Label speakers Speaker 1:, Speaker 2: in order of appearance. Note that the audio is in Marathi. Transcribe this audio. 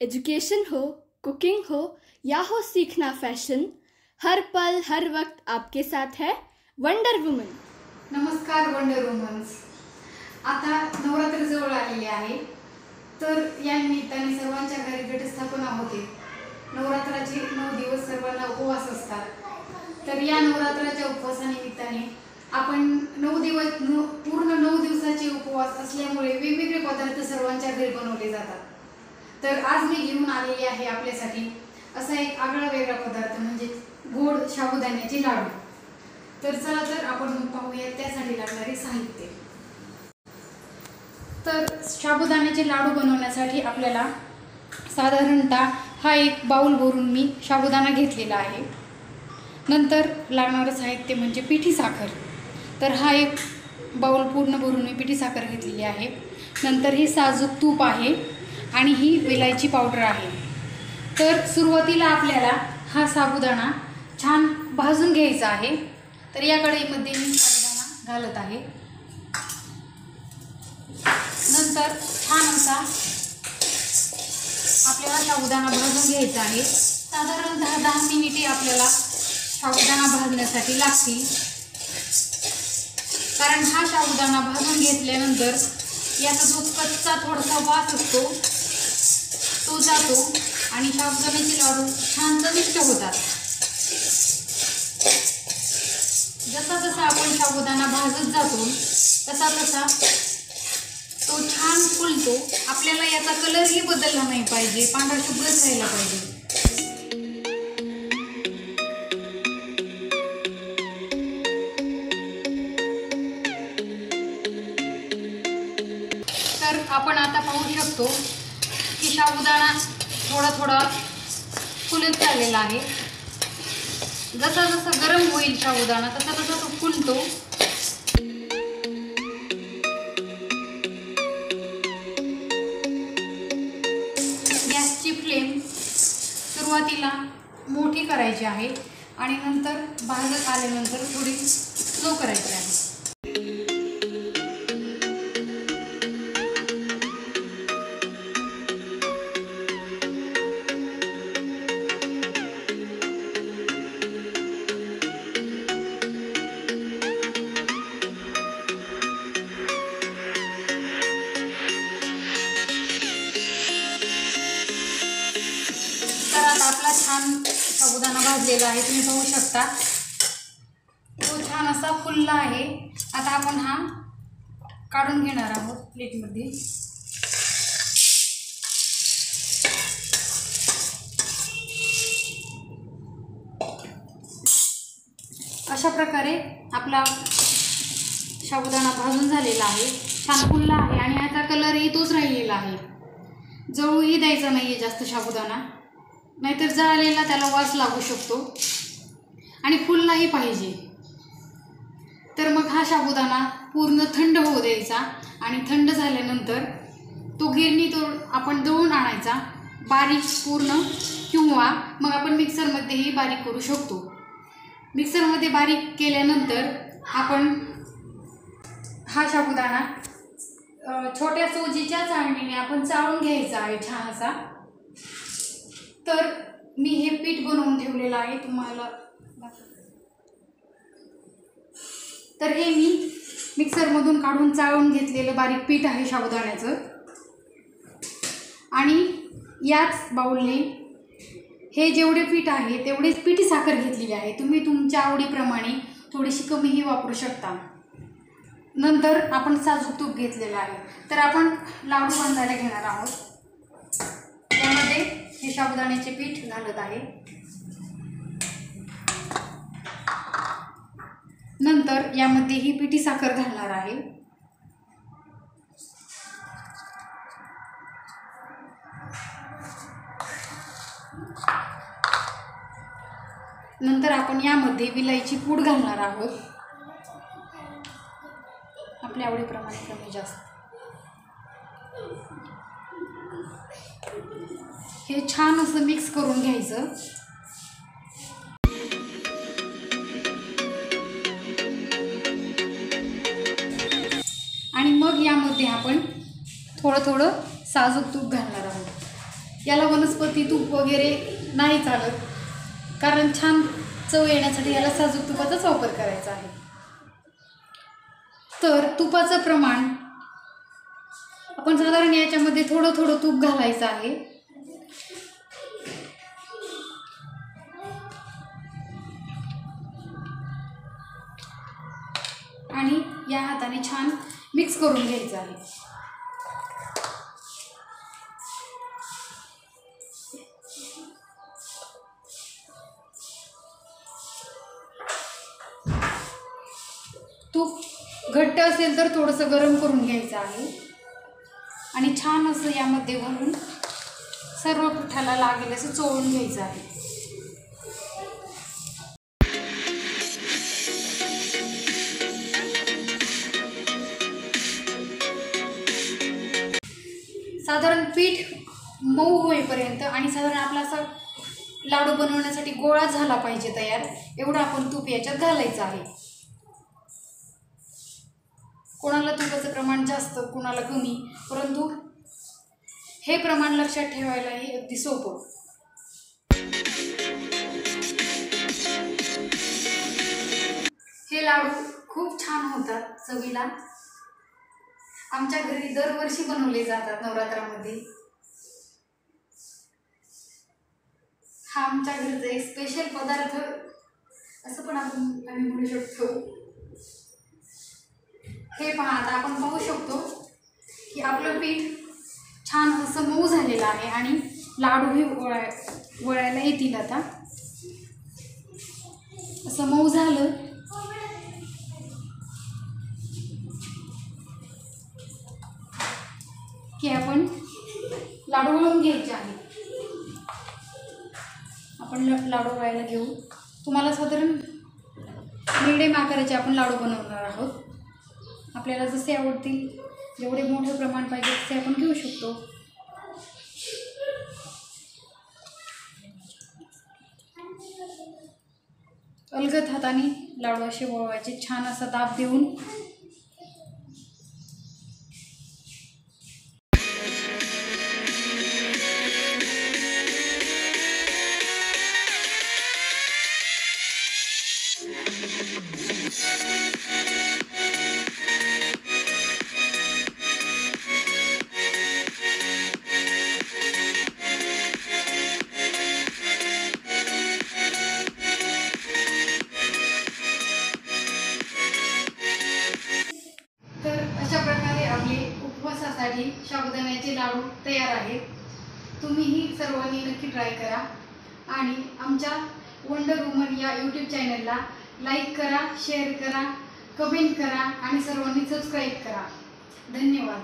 Speaker 1: एजुकेशन हो कुकिंग हो या हो सीखना फैशन हर पल हर वक्त आपके साथ है वंडर वुमन
Speaker 2: नमस्कार वंडर वुमन्स आता नवरात्र जवळ आलेली आहे. तर या निमित्ताने सर्वांच्या घरी घटस्थापना होते नवरात्राचे नऊ दिवस सर्वांना उपवास असतात. तर या नवरात्राच्या उपवासानिमित्ताने आपण नऊ दिवस नऊ पूर्ण नऊ दिवसाचे उपवास असल्यामुळे वेगवेगळे पदार्थ सर्वांच्या घरी बनवले जातात. तर आज मी घेऊन आलेली आहे आपल्यासाठी असा एक आगळा वेगळा पदार्थ म्हणजे गोड साबुदाण्याचे लाडू. तर चला तर आपण पाहूया त्यासाठी लागणारे साहित्य. तर साबुदाण्याचे लाडू बनवण्यासाठी आपल्याला साधारणतः हा एक बाऊल भरून मी शाबुदाणा घेतलेला आहे. नंतर लागणारं साहित्य म्हणजे पिठी साखर. तर हा एक बाऊल पूर्ण भरून मी पिठी साखर घेतलेली आहे. नंतर हे साजूक तूप आहे. आणि ही वेलायची पावडर आहे. तर सुरुवातीला आपल्याला हा साबुदाणा छान भाजून घ्यायचा आहे. तर या कढईमध्ये मी साबुदाणा घालत आहे. नंतर छान असा आपल्याला साबुदाणा भाजून घ्यायचा आहे. साधारण दहा दहा मिनिटे आपल्याला साबुदाणा भाजण्यासाठी लागतील. कारण हा साबुदाणा भाजून घेतल्यानंतर याचा जो कच्चा थोडासा वास असतो तो जातो आणि साबुदाण्याचे लाडू छान चविष्ट होतात. जसा जसा आपण साबुदाणा भाजत जातो तसा तसा तो छान फुलतो. आपल्याला याचा कलरही बदलला नाही पाहिजे पांढरा शुभ्रच राहिला पाहिजे. तर आपण आता पाहू शकतो की साबुदाणा थोडा थोडा फुलत चाललेला आहे. जसा जसा गरम होईल साबुदाणा तसा तसा तो फुलतो. गॅसची फ्लेम सुरुवातीला मोठी करायची आहे आणि नंतर भाजत आल्यानंतर थोडी स्लो करायची आहे. साबुदाणा आहे तुम्ही पाहू शकता. तो छान असा फुलला आहे. आता आपण हा काढून घेणार आहोत प्लेटमध्ये. अशा प्रकारे आपला साबुदाणा भाजून झालेला आहे. छान फुलला आहे आणि याचा कलरही तोच राहिलेला आहे. जळूही द्यायचा नाही आहे जास्त साबुदाणा. नाहीतर जळालेला त्याला वास लागू शकतो. आणि फुललाही पाहिजे. तर मग हा साबुदाणा पूर्ण थंड होऊ द्यायचा आणि थंड झाल्यानंतर तो गिरणी तो आपण दळून आणायचा बारीक पूर्ण किंवा मग आपण मिक्सरमध्येही बारीक करू शकतो. मिक्सरमध्ये बारीक केल्यानंतर आपण हा साबुदाणा छोट्या सोजीच्या चाळणीने आपण चाळून घ्यायचा आहे छान असा तर मी हे पीठ बनवून ठेवलेलं आहे तुम्हाला तर हे मी मिक्सरमधून काढून चाळून घेतलेलं बारीक पीठ आहे साबुदाण्याचं. आणि याच बाऊलने हे जेवढे पीठ आहे तेवढेच पिठी साखर घेतलेली आहे. तुम्ही तुमच्या आवडीप्रमाणे थोडीशी कमीही वापरू शकता. नंतर आपण साजूक तूप घेतलेलं आहे. तर आपण लाडू बांधायला घेणार आहोत. साबुदाण्याचे पीठ घालत आहे. नंतर यामध्ये ही पिठी साखर घालणार आहे. नंतर आपण यामध्ये विलायची पूड घालणार आहोत. आपल्या आवडीप्रमाणे कमी जास्त. हे छान असं मिक्स करून घ्यायचं. आणि मग यामध्ये आपण थोडं थोडं साजूक तूप घालणार आहोत. याला वनस्पती तूप वगैरे नाही चालत कारण छान चव येण्यासाठी याला साजूक तुपाचाच वापर करायचा आहे. तर तुपाचं प्रमाण पण साधारण याच्यामध्ये थोडं थोडं तूप घालायचं आहे. आणि या हाताने छान मिक्स करून घ्यायचं आहे. तूप घट्ट असेल तर थोडंसं गरम करून घ्यायचं आहे. आणि छान असं यामध्ये घालून सर्व पिठाला लागेल असं चोळून घ्यायचं आहे. साधारण पीठ मऊ होईपर्यंत आणि साधारण आपला असा लाडू बनवण्यासाठी गोळा झाला पाहिजे तयार एवढं आपण तूप याच्यात घालायचं आहे. कोणाला तुपाचं प्रमाण जास्त कोणाला कमी परंतु हे प्रमाण लक्षात ठेवायलाही अगदी सोपं. हे लाडू खूप छान होतात चवीला. आमच्या घरी दरवर्षी बनवले जातात नवरात्रामध्ये. हा आमच्या घरचा एक स्पेशल पदार्थ असं पण आपण आम्ही म्हणू शकतो. हे पहा आता आपण पाहू शकतो की आपलं पीठ छान असं मऊ झालेलं आहे आणि लाडूही वळाय वळायला येतील आता. असं मऊ झालं. की आपण लाडू वळून घ्यायचे आहे आपण लाडू वळायला घेऊ. तुम्हाला साधारण मिडियम आकाराचे आपण लाडू बनवणार आहोत. आपल्याला जसे आवडतील जेवढे मोठे प्रमाण पाहिजे तसे आपण घेऊ शकतो. अलगद हाताने लाडू असे वळवायचे छान असा दाब देऊन साबुदाण्याचे लाडू तयार आहेत. तुम्हीही सर्वांनी नक्की ट्राय करा. आणि आमच्या वंडर वुमन या यूट्यूब चॅनलला लाईक करा शेअर करा कमेंट करा आणि सर्वांनी सबस्क्राईब करा. धन्यवाद.